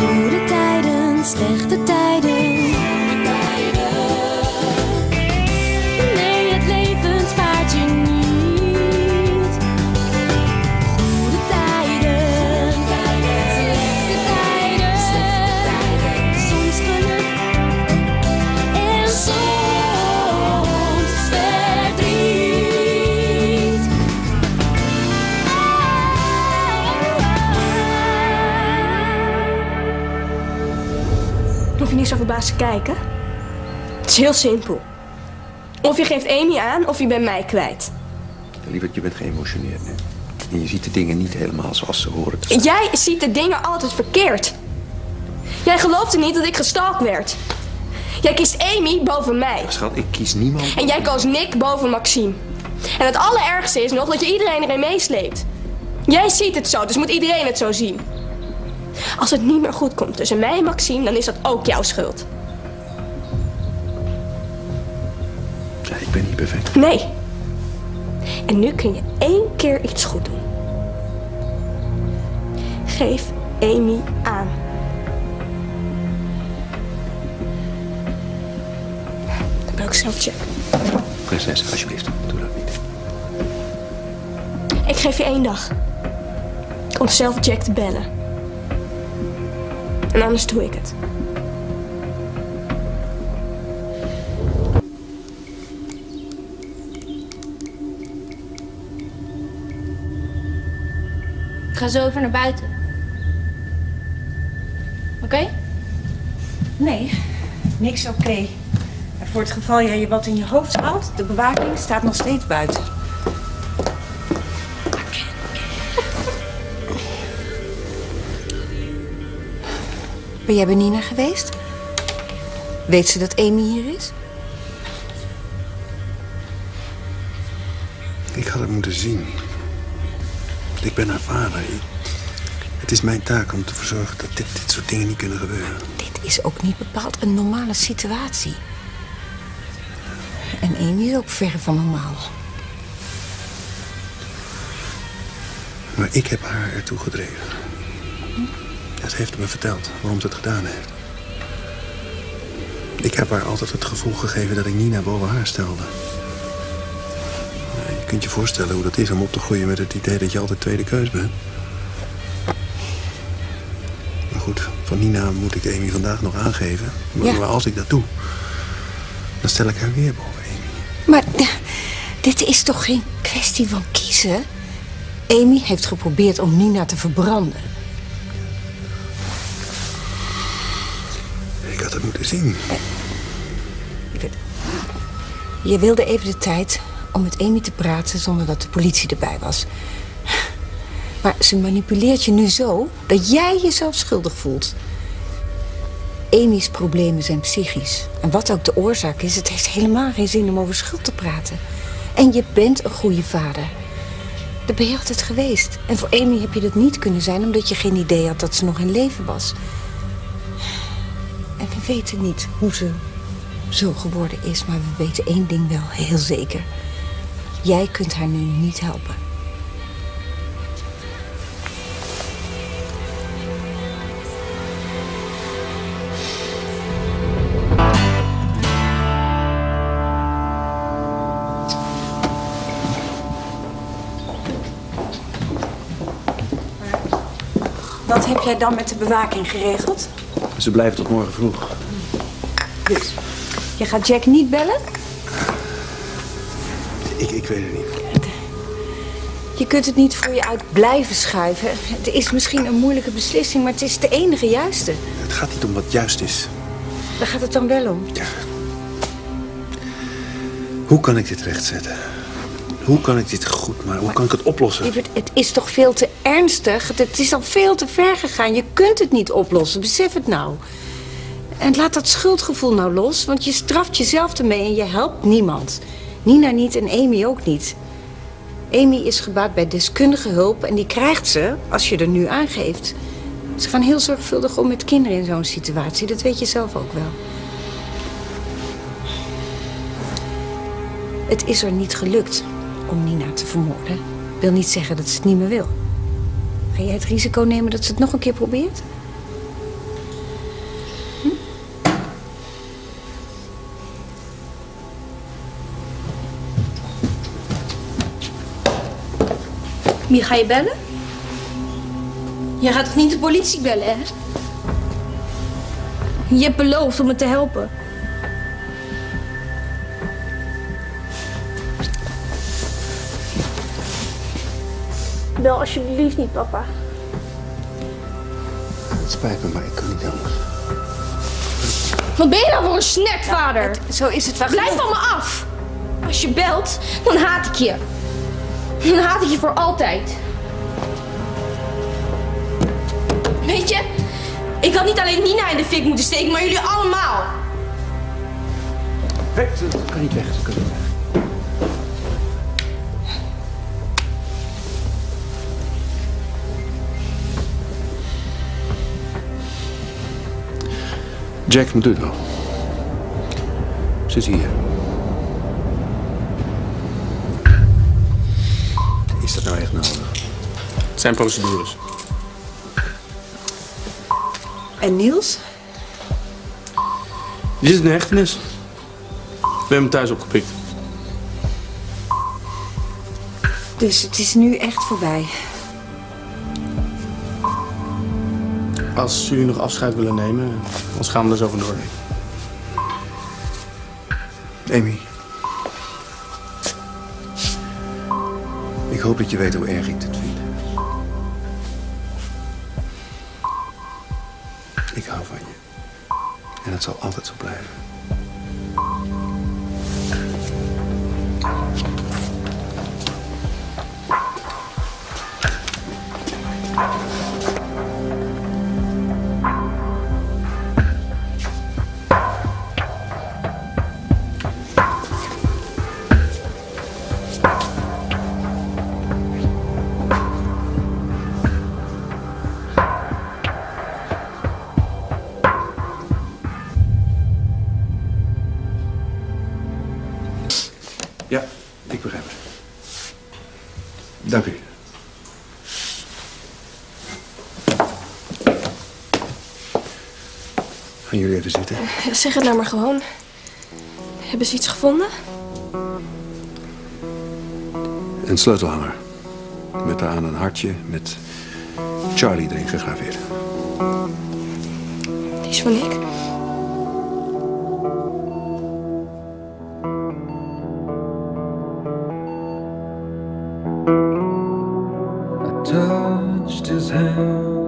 Goede tijden, slechte te kijken. Het is heel simpel. Of je geeft Amy aan, of je bent mij kwijt. Lieverd, je bent geëmotioneerd nu. En je ziet de dingen niet helemaal zoals ze horen te staan. Jij ziet de dingen altijd verkeerd. Jij geloofde niet dat ik gestalkt werd. Jij kiest Amy boven mij. Schat, ik kies niemand. En jij koos Nick boven Maxime. En het allerergste is nog dat je iedereen erin meesleept. Jij ziet het zo, dus moet iedereen het zo zien. Als het niet meer goed komt tussen mij en Maxime, dan is dat ook jouw schuld. Ja, ik ben niet perfect. Nee. En nu kun je één keer iets goed doen. Geef Amy aan. Dan wil ik zelf. Prinses, alsjeblieft, doe dat niet. Ik geef je één dag. Om zelf Jack te bellen. En anders doe ik het. Ik ga zo even naar buiten. Oké? Nee, niks oké. En Voor het geval jij je wat in je hoofd haalt, de bewaking staat nog steeds buiten. Ben jij bij Nina geweest? Weet ze dat Amy hier is? Ik had het moeten zien. Ik ben haar vader. Het is mijn taak om te verzorgen dat dit, dit soort dingen niet kunnen gebeuren. Dit is ook niet bepaald een normale situatie. En Amy is ook ver van normaal. Maar ik heb haar ertoe gedreven. Ja, ze heeft me verteld waarom ze het gedaan heeft. Ik heb haar altijd het gevoel gegeven dat ik Nina boven haar stelde. Je kunt je voorstellen hoe dat is om op te groeien met het idee dat je altijd tweede keus bent. Maar goed, van Nina moet ik Amy vandaag nog aangeven. Maar, Ja. maar als ik dat doe, dan stel ik haar weer boven Amy. Maar dit is toch geen kwestie van kiezen? Amy heeft geprobeerd om Nina te verbranden. Ik had het moeten zien. Je wilde even de tijd om met Amy te praten zonder dat de politie erbij was. Maar ze manipuleert je nu zo dat jij jezelf schuldig voelt. Amy's problemen zijn psychisch. En wat ook de oorzaak is, het heeft helemaal geen zin om over schuld te praten. En je bent een goede vader. Dat ben je altijd geweest. En voor Amy heb je dat niet kunnen zijn omdat je geen idee had dat ze nog in leven was. En we weten niet hoe ze zo geworden is, maar we weten één ding wel heel zeker. Jij kunt haar nu niet helpen. Wat heb jij dan met de bewaking geregeld? Ze blijven tot morgen vroeg. Dus, je gaat Jack niet bellen? Ik, ik weet het niet. Je kunt het niet voor je uit blijven schuiven. Het is misschien een moeilijke beslissing, maar het is de enige juiste. Het gaat niet om wat juist is. Waar gaat het dan wel om? Hoe kan ik dit rechtzetten? Hoe kan ik dit goed maken? Hoe kan ik het oplossen? Lieverd, het is toch veel te ernstig? Het is al veel te ver gegaan. Je kunt het niet oplossen. Besef het nou. En laat dat schuldgevoel nou los, want je straft jezelf ermee en je helpt niemand. Nina niet en Amy ook niet. Amy is gebaat bij deskundige hulp en die krijgt ze als je er nu aangeeft. Ze gaan heel zorgvuldig om met kinderen in zo'n situatie. Dat weet je zelf ook wel. Het is er niet gelukt om Nina te vermoorden. Wil niet zeggen dat ze het niet meer wil. Ga jij het risico nemen dat ze het nog een keer probeert? Wie ga je bellen? Je gaat toch niet de politie bellen, hè? Je hebt beloofd om me te helpen. Bel alsjeblieft niet, papa. Het spijt me, maar ik kan niet anders. Wat ben je nou voor een snek, vader? Zo is het wel Blijf genoeg. van me af. Als je belt, dan haat ik je. Dan haat ik je voor altijd. Weet je, ik had niet alleen Nina in de fik moeten steken, maar jullie allemaal. Hé, ze kan niet weg, ze kan niet weg. Jack Madudo. Zit hier. Nou echt nodig? Het zijn procedures. En Niels? Zit in de hechtenis. We hebben hem thuis opgepikt. Dus het is nu echt voorbij. Als jullie nog afscheid willen nemen, dan gaan we er zo vandoor. Amy. Ik hoop dat je weet hoe erg ik dit vind. Ik hou van je. En het zal altijd zo blijven. Gaan jullie even zitten? Ja, zeg het nou maar gewoon. Hebben ze iets gevonden? Een sleutelhanger. Met daaraan een hartje met Charlie erin gegraveerd. Die is van ik. touched his hand.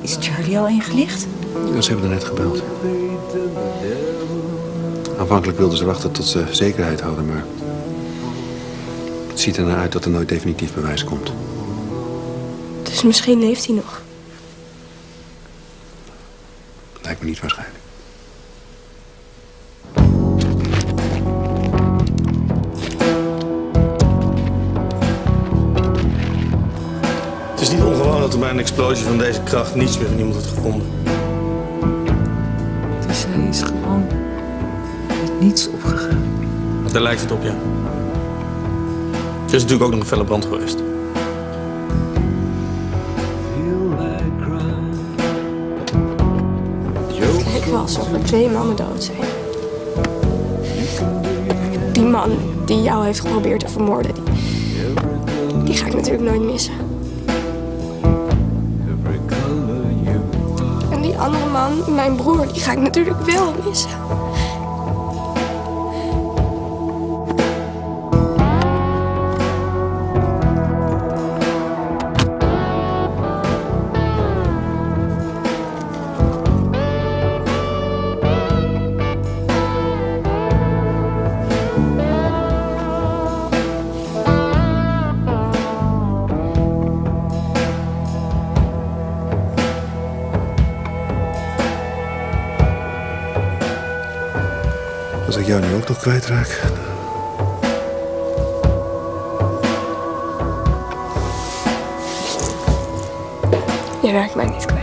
Is Charlie al ingelicht? Ja, ze hebben er net gebeld. Aanvankelijk wilden ze wachten tot ze zekerheid hadden, maar... Het ziet er naar uit dat er nooit definitief bewijs komt. Dus misschien leeft hij nog. Lijkt me niet waarschijnlijk. Bij een explosie van deze kracht niets meer van iemand wordt gevonden. Dus hij is gewoon met niets opgegaan. Daar lijkt het op, ja. Er is natuurlijk ook nog een felle brand geweest. Het lijkt wel alsof er twee mannen dood zijn. Die man die jou heeft geprobeerd te vermoorden, die, die ga ik natuurlijk nooit missen. Andere man, mijn broer, die ga ik natuurlijk wel missen. Jou nu ook nog kwijtraak... Je raakt mij niet kwijt.